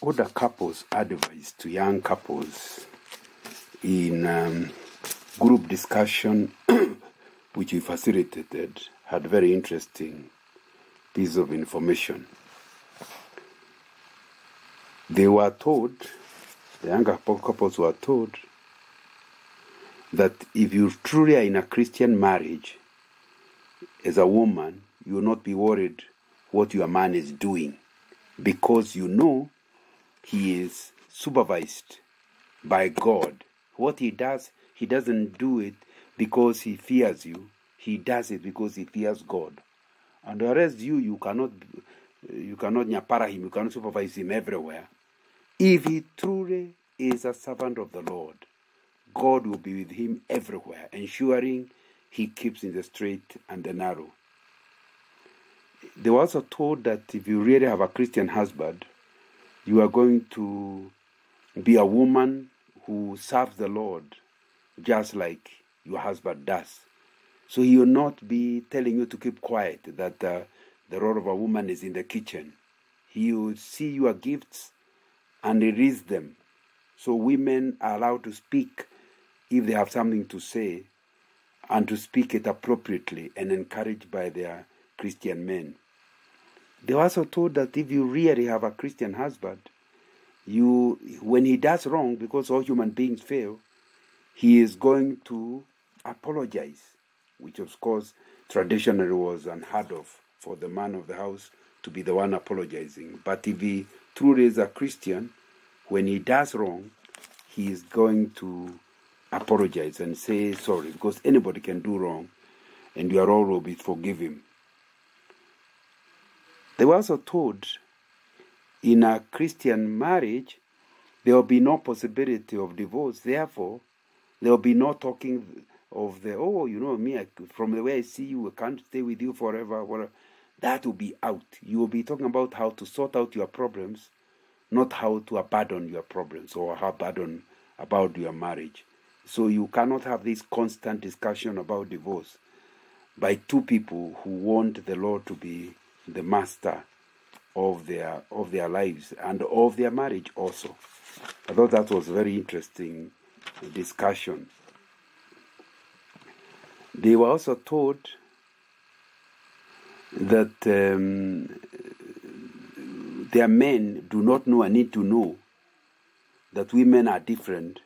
older couples advice to young couples in um, group discussion which we facilitated had very interesting piece of information. They were told, the younger couples were told, that if you truly are in a Christian marriage, as a woman, you will not be worried what your man is doing because you know he is supervised by God. What he does, he doesn't do it because he fears you. He does it because he fears God. And the rest you, you cannot, you cannot nyapara him. You cannot supervise him everywhere. If he truly is a servant of the Lord, God will be with him everywhere, ensuring he keeps in the straight and the narrow. They were also told that if you really have a Christian husband, you are going to be a woman who serves the Lord just like your husband does. So he will not be telling you to keep quiet, that uh, the role of a woman is in the kitchen. He will see your gifts and release them. So women are allowed to speak if they have something to say and to speak it appropriately and encouraged by their Christian men. They were also told that if you really have a Christian husband, you when he does wrong, because all human beings fail, he is going to apologize, which of course traditionally was unheard of for the man of the house to be the one apologizing. But if he truly is a Christian, when he does wrong, he is going to apologize and say sorry because anybody can do wrong and your role will be forgive him. They were also told in a Christian marriage there will be no possibility of divorce. Therefore, there will be no talking of the oh, you know me, I, from the way I see you, I can't stay with you forever. Whatever. That will be out. You will be talking about how to sort out your problems, not how to abandon your problems or how abandon about your marriage. So you cannot have this constant discussion about divorce by two people who want the Lord to be the master of their of their lives and of their marriage also. I thought that was very interesting discussion. They were also told that um, their men do not know and need to know that women are different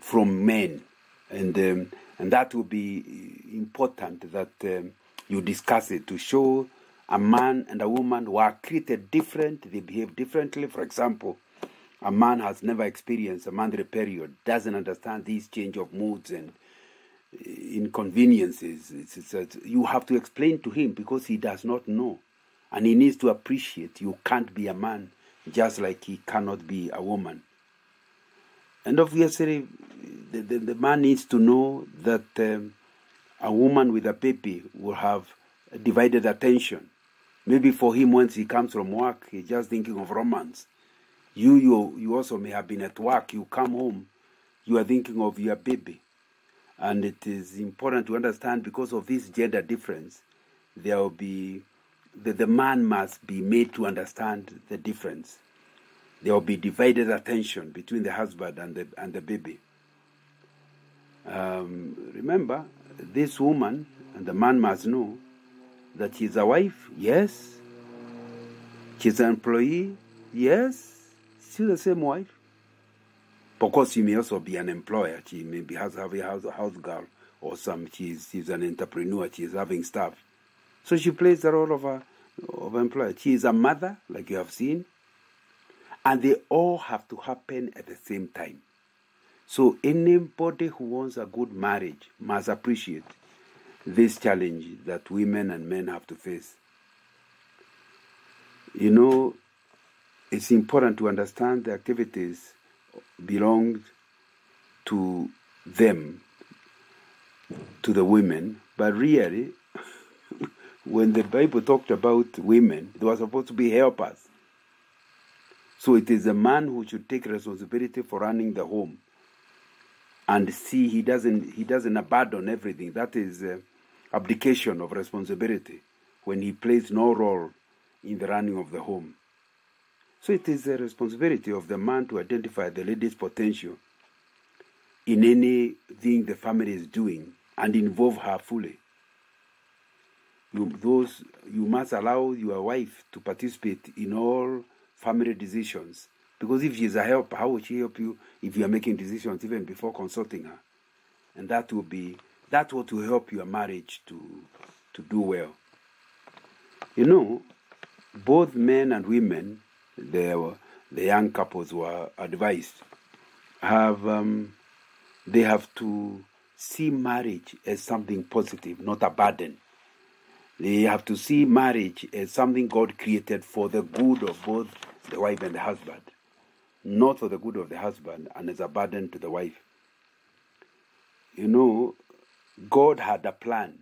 from men, and um, and that will be important that um, you discuss it to show a man and a woman who are treated different, they behave differently. For example, a man has never experienced a monthly period, doesn't understand these change of moods and inconveniences. It's, it's, it's, you have to explain to him because he does not know, and he needs to appreciate. You can't be a man just like he cannot be a woman. And obviously, the, the, the man needs to know that um, a woman with a baby will have divided attention. Maybe for him, once he comes from work, he's just thinking of romance. You, you, you also may have been at work. You come home, you are thinking of your baby. And it is important to understand because of this gender difference, there will be the, the man must be made to understand the difference there will be divided attention between the husband and the, and the baby. Um, remember, this woman and the man must know that she's a wife, yes. She's an employee, yes. Still the same wife. Because she may also be an employer. She maybe has have a house, house girl or some. She's, she's an entrepreneur. She's having staff. So she plays the role of a of an employer. She is a mother, like you have seen and they all have to happen at the same time. So anybody who wants a good marriage must appreciate this challenge that women and men have to face. You know, it's important to understand the activities belong to them, to the women, but really, when the Bible talked about women, they were supposed to be helpers. So it is a man who should take responsibility for running the home and see he doesn't he doesn't abandon everything. That is uh, abdication of responsibility when he plays no role in the running of the home. So it is the responsibility of the man to identify the lady's potential in anything the family is doing and involve her fully. You, those, you must allow your wife to participate in all family decisions. Because if she's a helper, how will she help you if you are making decisions even before consulting her? And that will be that what will help your marriage to to do well. You know, both men and women, the the young couples were advised have um, they have to see marriage as something positive, not a burden. They have to see marriage as something God created for the good of both the wife and the husband, not for the good of the husband and as a burden to the wife. You know, God had a plan.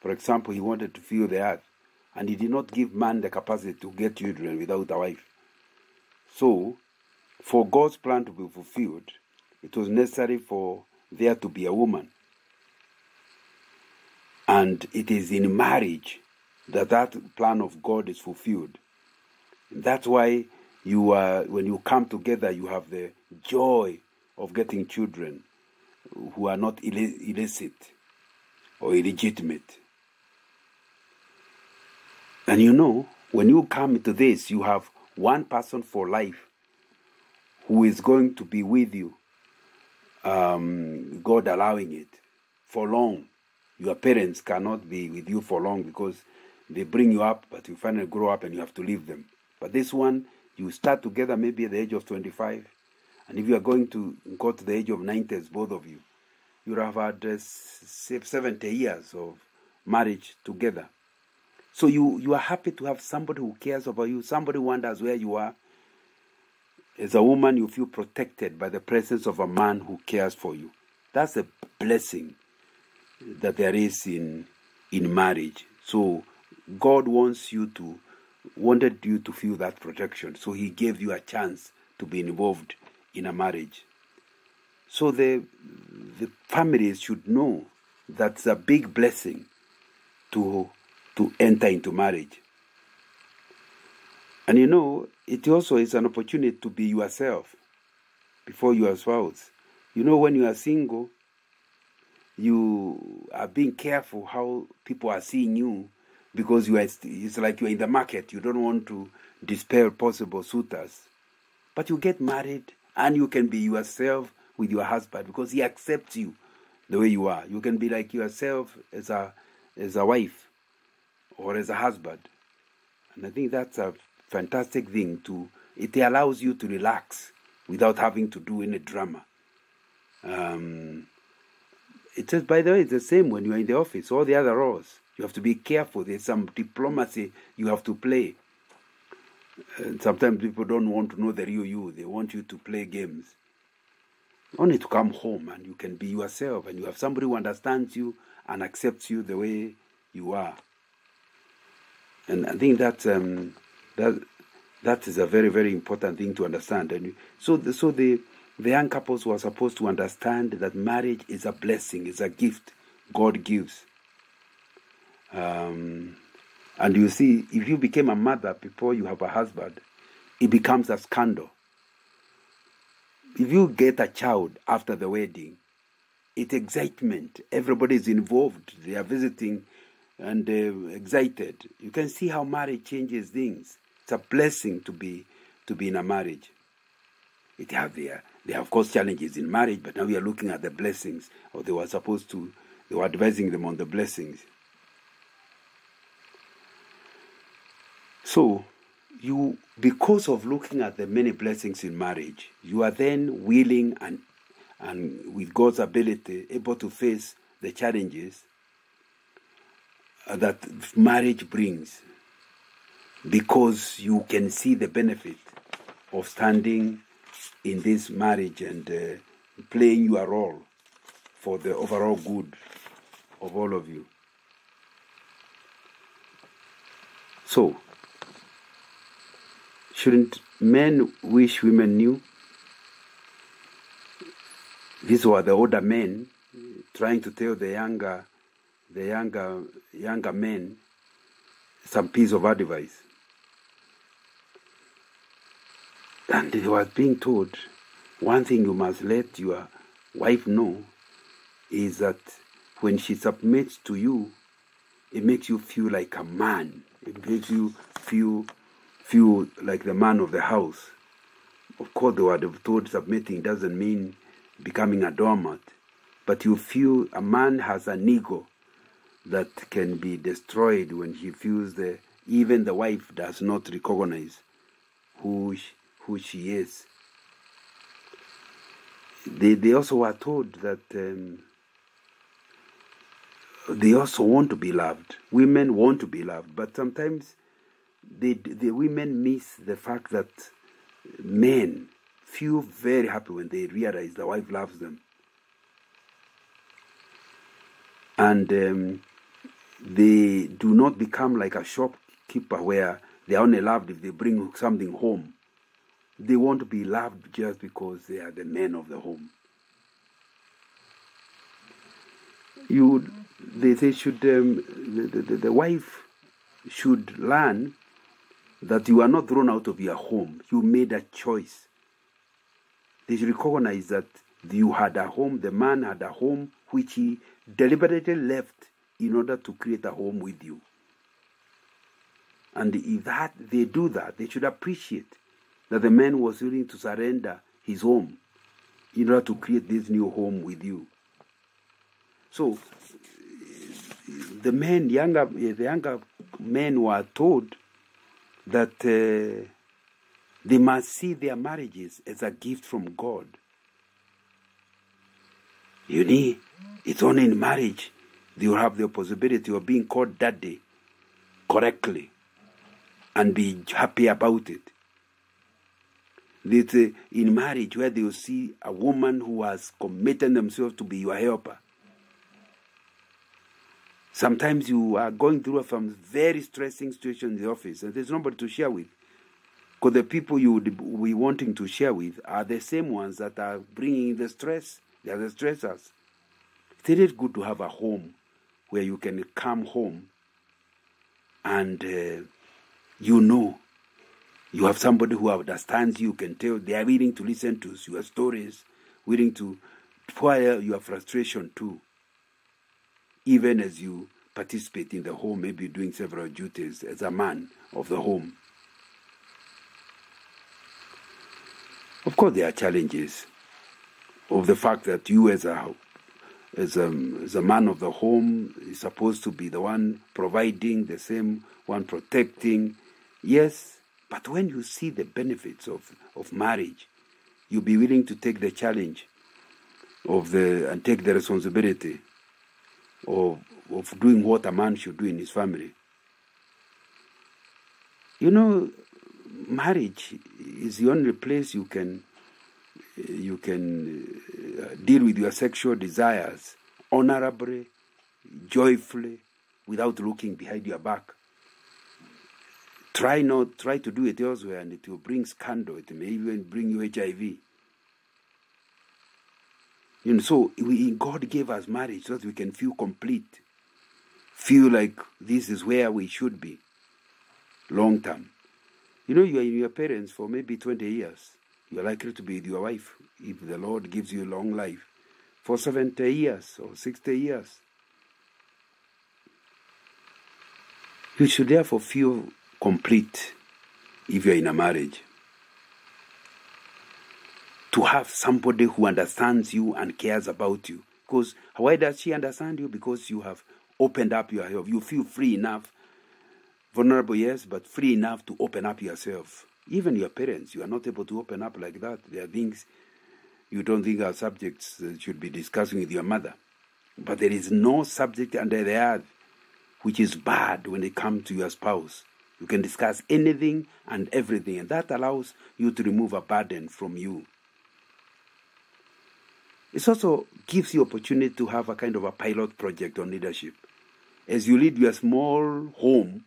For example, He wanted to fill the earth, and He did not give man the capacity to get children without a wife. So, for God's plan to be fulfilled, it was necessary for there to be a woman. And it is in marriage that that plan of God is fulfilled. That's why you are, when you come together, you have the joy of getting children who are not illicit or illegitimate. And you know, when you come into this, you have one person for life who is going to be with you, um, God allowing it, for long. Your parents cannot be with you for long because they bring you up, but you finally grow up and you have to leave them. But this one, you start together maybe at the age of 25, and if you are going to go to the age of 90, both of you, you have had uh, 70 years of marriage together. So you, you are happy to have somebody who cares about you, somebody who wonders where you are. As a woman, you feel protected by the presence of a man who cares for you. That's a blessing that there is in, in marriage. So God wants you to, wanted you to feel that protection. So He gave you a chance to be involved in a marriage. So the, the families should know that's a big blessing to, to enter into marriage. And you know, it also is an opportunity to be yourself before your spouse. You know, when you are single, you are being careful how people are seeing you because you are, it's like you're in the market. You don't want to dispel possible suitors. But you get married and you can be yourself with your husband because he accepts you the way you are. You can be like yourself as a as a wife or as a husband. And I think that's a fantastic thing to it allows you to relax without having to do any drama. Um, it says, by the way, it's the same when you're in the office, all the other roles. You have to be careful. There's some diplomacy you have to play. And sometimes people don't want to know the real you, they want you to play games. Only to come home and you can be yourself and you have somebody who understands you and accepts you the way you are. And I think that um, that that is a very very important thing to understand. And so the, so the the young couples were supposed to understand that marriage is a blessing, it's a gift God gives. Um, and you see, if you became a mother before you have a husband, it becomes a scandal if you get a child after the wedding, it's excitement. Everybody is involved. They are visiting and uh, excited. You can see how marriage changes things. It's a blessing to be to be in a marriage. It have their there are of course challenges in marriage, but now we are looking at the blessings, or they were supposed to they were advising them on the blessings. So you because of looking at the many blessings in marriage, you are then willing and and with God's ability able to face the challenges that marriage brings because you can see the benefit of standing in this marriage and uh, playing your role for the overall good of all of you. So, Shouldn't men wish women knew? These were the older men trying to tell the younger, the younger, younger men some piece of advice. And they were being told one thing you must let your wife know is that when she submits to you, it makes you feel like a man. It makes you feel feel like the man of the house. Of course, the word of told submitting doesn't mean becoming a doormat, but you feel a man has an ego that can be destroyed when he feels that even the wife does not recognize who she, who she is. They, they also were told that um, they also want to be loved. Women want to be loved, but sometimes they, the women miss the fact that men feel very happy when they realize the wife loves them. And um, they do not become like a shopkeeper where they are only loved if they bring something home. They want to be loved just because they are the men of the home. You, they, they should, um, the, the, the wife should learn that you are not thrown out of your home. You made a choice. They should recognize that you had a home, the man had a home which he deliberately left in order to create a home with you. And if that they do that, they should appreciate that the man was willing to surrender his home in order to create this new home with you. So the men, younger, the younger men were told that uh, they must see their marriages as a gift from God. You need, it's only in marriage you have the possibility of being called daddy correctly and be happy about it. It's uh, in marriage where they will see a woman who has committed themselves to be your helper. Sometimes you are going through some very stressing situation in the office and there's nobody to share with. Because the people you would be wanting to share with are the same ones that are bringing the stress. They are the stressors. It is good to have a home where you can come home and uh, you know you have somebody who understands you, can tell, they are willing to listen to your stories, willing to pour your frustration too even as you participate in the home, maybe doing several duties as a man of the home. Of course, there are challenges of the fact that you, as a as a, as a man of the home, is supposed to be the one providing, the same one protecting. Yes, but when you see the benefits of, of marriage, you'll be willing to take the challenge of the and take the responsibility of, of doing what a man should do in his family. You know, marriage is the only place you can you can uh, deal with your sexual desires honorably, joyfully, without looking behind your back. Try not try to do it elsewhere, and it will bring scandal. It may even bring you HIV. You know, so we, God gave us marriage so that we can feel complete, feel like this is where we should be, long term. You know, you are in your parents for maybe 20 years. You are likely to be with your wife if the Lord gives you a long life for 70 years or 60 years. You should therefore feel complete if you are in a marriage to have somebody who understands you and cares about you. Because why does she understand you? Because you have opened up your yourself. You feel free enough, vulnerable, yes, but free enough to open up yourself. Even your parents, you are not able to open up like that. There are things you don't think are subjects that should be discussing with your mother. But there is no subject under the earth which is bad when it comes to your spouse. You can discuss anything and everything, and that allows you to remove a burden from you. It also gives you opportunity to have a kind of a pilot project on leadership. As you lead your small home,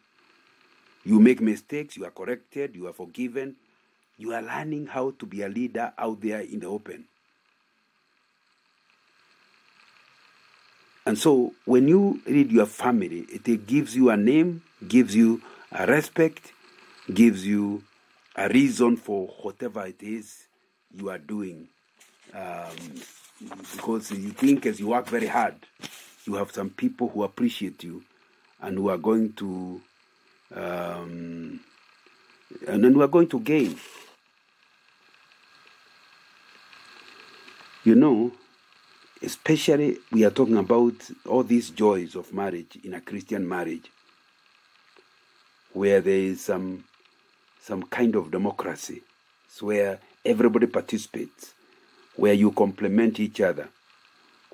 you make mistakes, you are corrected, you are forgiven. You are learning how to be a leader out there in the open. And so when you lead your family, it gives you a name, gives you a respect, gives you a reason for whatever it is you are doing. Um, because you think as you work very hard, you have some people who appreciate you and who are going to um, and then we are going to gain. You know, especially we are talking about all these joys of marriage in a Christian marriage, where there is some some kind of democracy, it's where everybody participates, where you complement each other,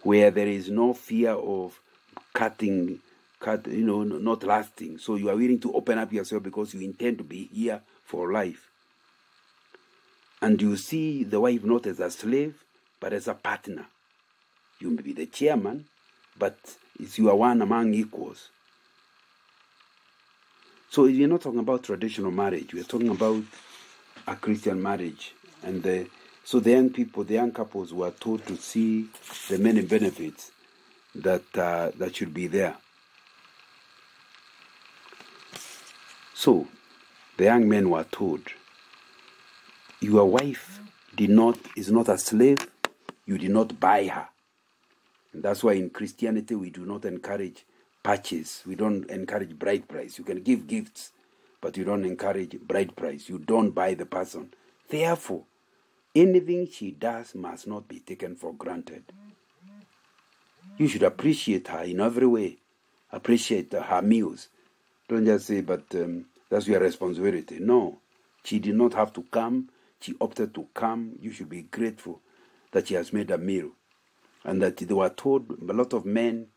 where there is no fear of cutting cut, you know, not lasting. So you are willing to open up yourself because you intend to be here for life. And you see the wife not as a slave, but as a partner. You may be the chairman, but it's you are one among equals. So we're not talking about traditional marriage. We're talking about a Christian marriage. And the, so the young people, the young couples were told to see the many benefits that, uh, that should be there. So the young men were told, Your wife did not is not a slave, you did not buy her. And that's why in Christianity we do not encourage purchase. We don't encourage bride price. You can give gifts, but you don't encourage bride price. You don't buy the person. Therefore, anything she does must not be taken for granted. You should appreciate her in every way. Appreciate her meals. Don't just say, but um, that's your responsibility. No, she did not have to come. She opted to come. You should be grateful that she has made a meal. And that they were told a lot of men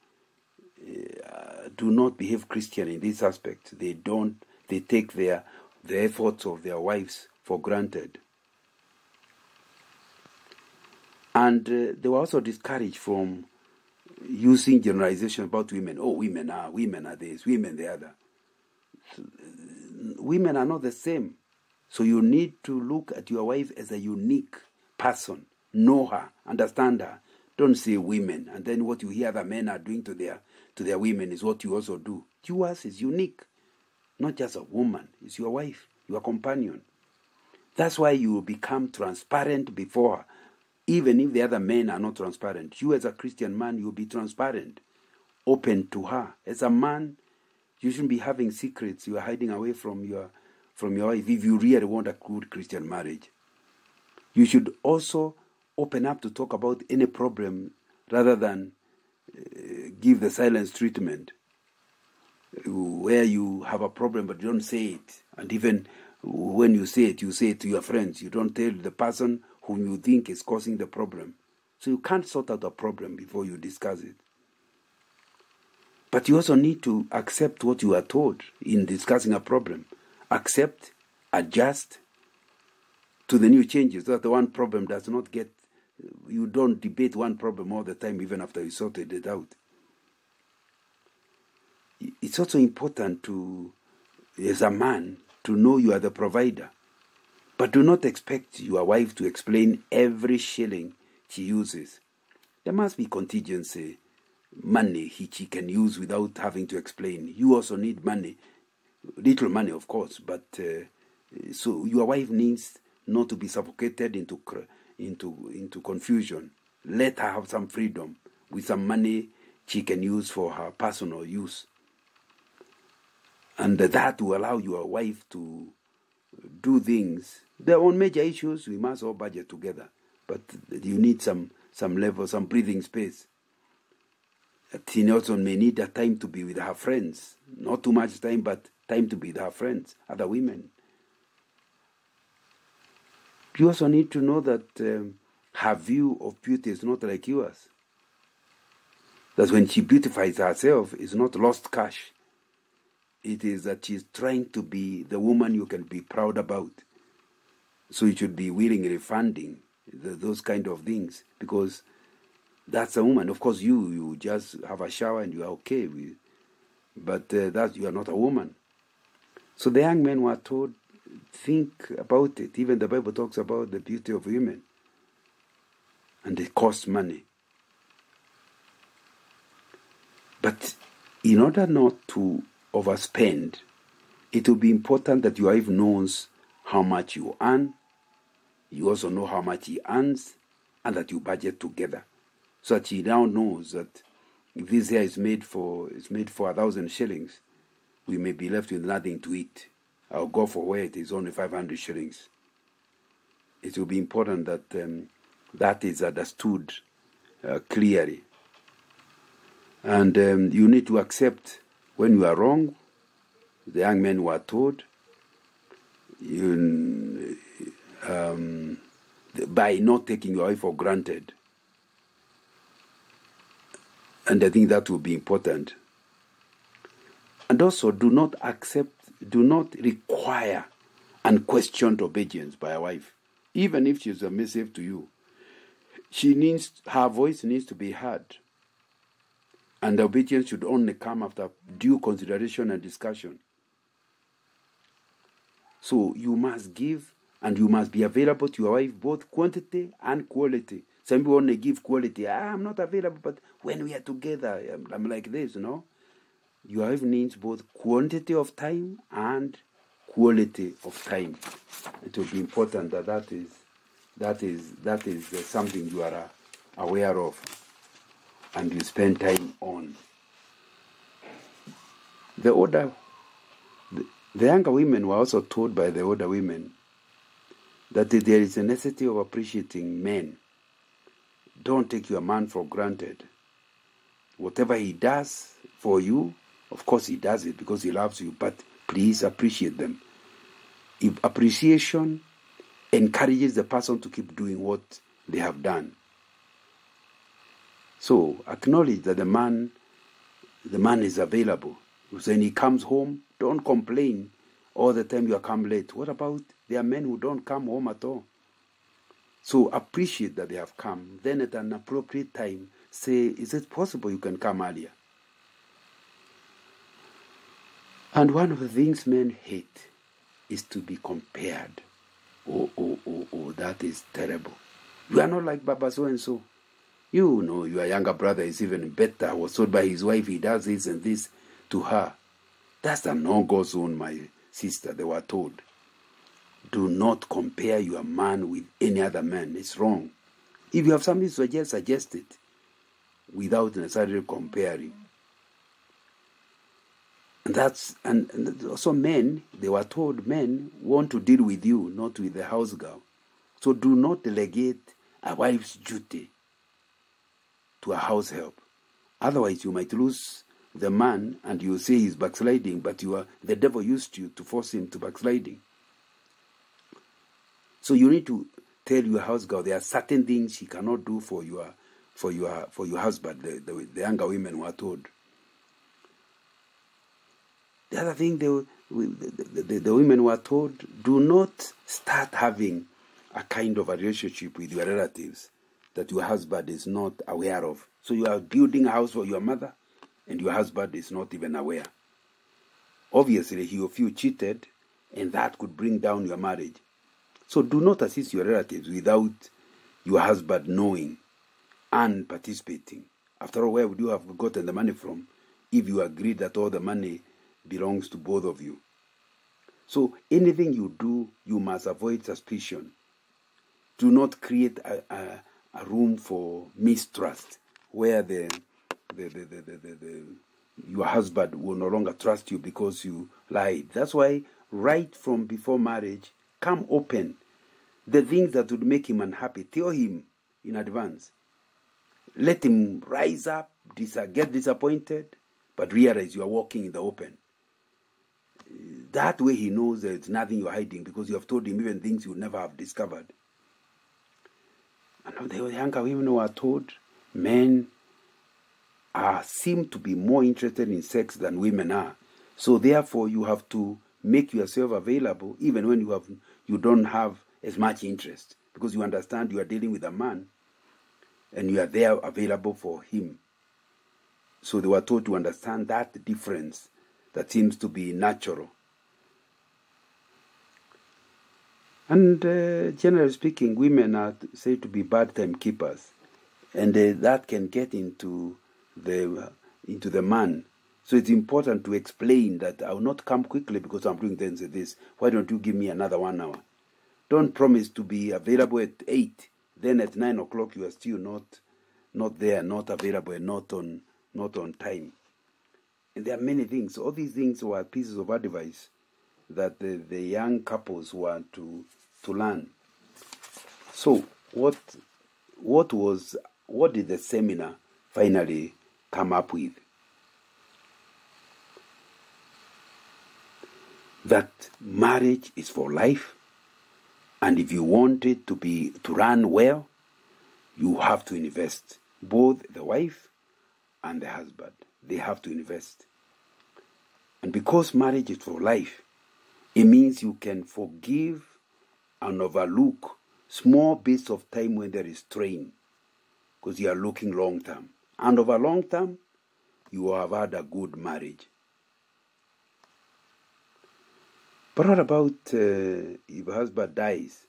uh, do not behave Christian in this aspect. They don't, they take their, the efforts of their wives for granted. And uh, they were also discouraged from using generalization about women. Oh, women are, women are this, women the other women are not the same. So you need to look at your wife as a unique person. Know her, understand her. Don't say women, and then what you hear the men are doing to their to their women is what you also do. Yours is unique, not just a woman. It's your wife, your companion. That's why you become transparent before her. Even if the other men are not transparent, you as a Christian man, you'll be transparent, open to her. As a man, you shouldn't be having secrets you are hiding away from your from your wife if you really want a good Christian marriage. You should also open up to talk about any problem rather than uh, give the silence treatment where you have a problem but you don't say it. And even when you say it, you say it to your friends. You don't tell the person whom you think is causing the problem. So you can't sort out a problem before you discuss it. But you also need to accept what you are told in discussing a problem. Accept, adjust to the new changes so that the one problem does not get, you don't debate one problem all the time, even after you sorted it out. It's also important to, as a man, to know you are the provider. But do not expect your wife to explain every shilling she uses. There must be contingency money he, he can use without having to explain. You also need money, little money, of course, but uh, so your wife needs not to be suffocated into into into confusion. Let her have some freedom with some money she can use for her personal use, and that will allow your wife to do things. There are major issues we must all budget together, but you need some some level, some breathing space. Tina also may need a time to be with her friends. Not too much time, but time to be with her friends, other women. You also need to know that um, her view of beauty is not like yours. That when she beautifies herself, it's not lost cash. It is that she's trying to be the woman you can be proud about. So you should be willingly funding the, those kind of things because that's a woman. Of course, you you just have a shower and you are okay with, but uh, that you are not a woman. So the young men were told, think about it. Even the Bible talks about the beauty of women, and it costs money. But in order not to overspend, it will be important that your wife knows how much you earn. You also know how much he earns and that you budget together. So that he now knows that if this hair is made for is made for a thousand shillings, we may be left with nothing to eat. I'll go for where it is only five hundred shillings. It will be important that um, that is understood uh, clearly. And um, you need to accept when you are wrong. The young men were told um, by not taking your wife for granted. And I think that will be important. And also, do not accept, do not require unquestioned obedience by a wife, even if she is submissive to you. She needs, her voice needs to be heard. And obedience should only come after due consideration and discussion. So you must give and you must be available to your wife both quantity and quality. Some people only give quality. Ah, I'm not available, but when we are together, I'm, I'm like this, you know. Your wife needs both quantity of time and quality of time. It will be important that that is that is that is something you are aware of and you spend time on. The older, the, younger women were also told by the older women that there is a necessity of appreciating men. Don't take your man for granted. Whatever he does for you, of course he does it because he loves you, but please appreciate them. If appreciation encourages the person to keep doing what they have done. So acknowledge that the man the man is available. When he comes home, don't complain all the time you come late. What about there are men who don't come home at all? So appreciate that they have come. Then at an appropriate time, say, Is it possible you can come earlier? And one of the things men hate is to be compared. Oh, oh, oh, oh, that is terrible. You are not like Baba so and so. You know your younger brother is even better, was told by his wife he does this and this to her. That's a no go zone, my sister, they were told. Do not compare your man with any other man. It's wrong. If you have something to suggest, suggest it without necessarily comparing. And that's and, and also men, they were told men want to deal with you, not with the house girl. So do not delegate a wife's duty to a house help. Otherwise you might lose the man and you say he's backsliding, but you are the devil used you to force him to backsliding. So you need to tell your house girl there are certain things she cannot do for your for your for your husband. The, the, the younger women were told. The other thing the, the, the, the women were told do not start having a kind of a relationship with your relatives that your husband is not aware of. So you are building a house for your mother and your husband is not even aware. Obviously, he will feel cheated, and that could bring down your marriage. So do not assist your relatives without your husband knowing and participating. After all, where would you have gotten the money from if you agreed that all the money belongs to both of you? So anything you do, you must avoid suspicion. Do not create a, a, a room for mistrust where the the, the, the, the, the, your husband will no longer trust you because you lied. That's why, right from before marriage, come open. The things that would make him unhappy, tell him in advance. Let him rise up, get disappointed, but realize you are walking in the open. That way he knows there's nothing you're hiding because you have told him even things you never have discovered. And the younger women were told men are seem to be more interested in sex than women are. So therefore, you have to make yourself available even when you have you don't have as much interest because you understand you are dealing with a man and you are there available for him. So they were told to understand that difference that seems to be natural. And uh, generally speaking, women are said to be bad timekeepers, and uh, that can get into the into the man. So it's important to explain that I will not come quickly because I'm doing this and this. Why don't you give me another one hour? Don't promise to be available at eight. Then at nine o'clock you are still not not there, not available, not on not on time. And there are many things. All these things were pieces of advice that the, the young couples want to to learn. So what what was what did the seminar finally come up with? That marriage is for life, and if you want it to be to run well, you have to invest. Both the wife and the husband, they have to invest. And because marriage is for life, it means you can forgive and overlook small bits of time when there is strain because you are looking long term. And over long term, you have had a good marriage. But what about uh, if a husband dies?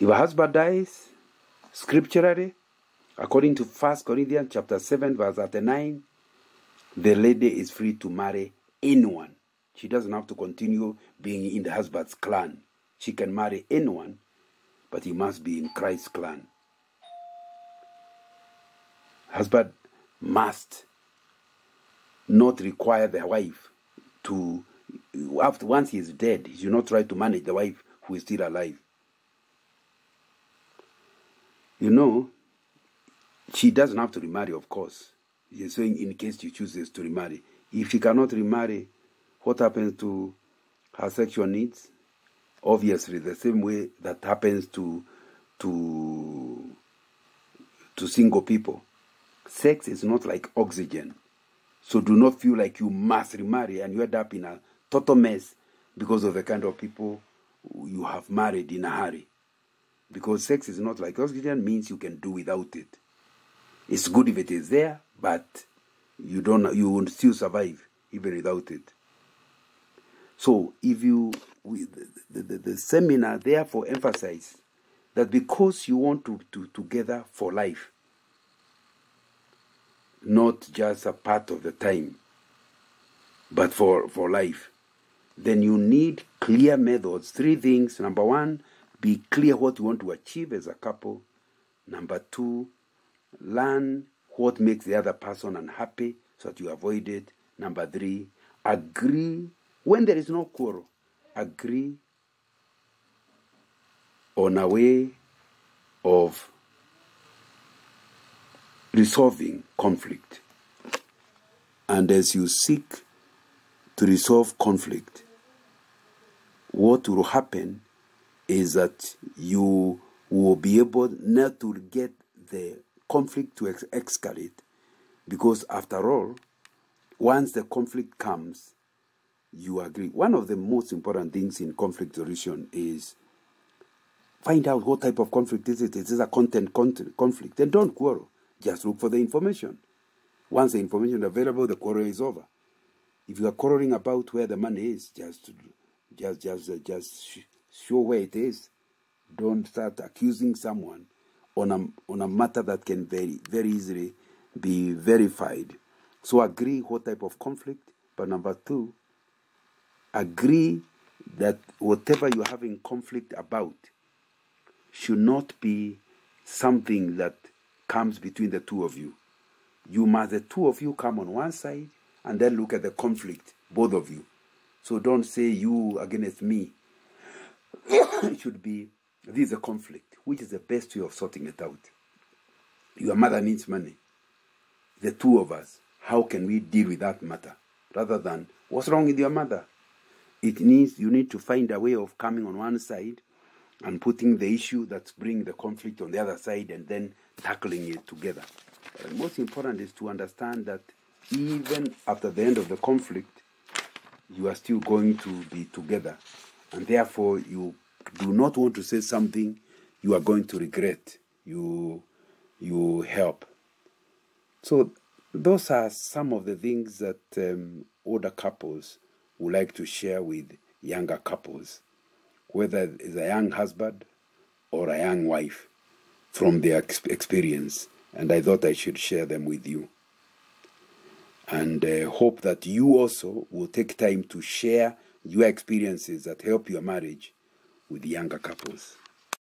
If a husband dies, scripturally, according to 1 Corinthians chapter 7, verse 39, the lady is free to marry anyone. She doesn't have to continue being in the husband's clan. She can marry anyone, but he must be in Christ's clan. Husband must not require the wife to, after once he is dead, he should not try to manage the wife who is still alive. You know, she doesn't have to remarry, of course. You're saying in case she chooses to remarry. If she cannot remarry, what happens to her sexual needs? Obviously, the same way that happens to to to single people. Sex is not like oxygen. So do not feel like you must remarry and you end up in a total mess because of the kind of people you have married in a hurry. Because sex is not like oxygen means you can do without it. It's good if it is there, but you don't you will still survive even without it. So if you the, the, the seminar therefore emphasize that because you want to, to together for life, not just a part of the time, but for, for life, then you need clear methods. Three things. Number one, be clear what you want to achieve as a couple. Number two, learn what makes the other person unhappy so that you avoid it. Number three, agree when there is no quarrel. Agree on a way of resolving conflict. And as you seek to resolve conflict, what will happen is that you will be able not to get the conflict to ex- escalate. Because after all once the conflict comes you agree. One of the most important things in conflict resolution is find out what type of conflict is. It is it a content conflict. Then don't quarrel just look for the information once the information is available the quarrel is over if you are quarreling about where the money is just just just just show where it is. Don't start accusing someone on a, on a matter that can very, very easily be verified. So agree what type of conflict. But number two, agree that whatever you're having conflict about should not be something that comes between the two of you. You must, the two of you, come on one side and then look at the conflict, both of you. So don't say you against me it should be this is a conflict. Which is the best way of sorting it out? Your mother needs money. The two of us, how can we deal with that matter? Rather than what's wrong with your mother? It needs you need to find a way of coming on one side and putting the issue that's bringing the conflict on the other side and then tackling it together. Most important is to understand that even after the end of the conflict, you are still going to be together and therefore you do not want to say something you are going to regret. You you help. So those are some of the things that um, older couples would like to share with younger couples, whether it's a young husband or a young wife, from their experience. And I thought I should share them with you. and uh, hope that you also will take time to share your experiences that help your marriage with younger couples.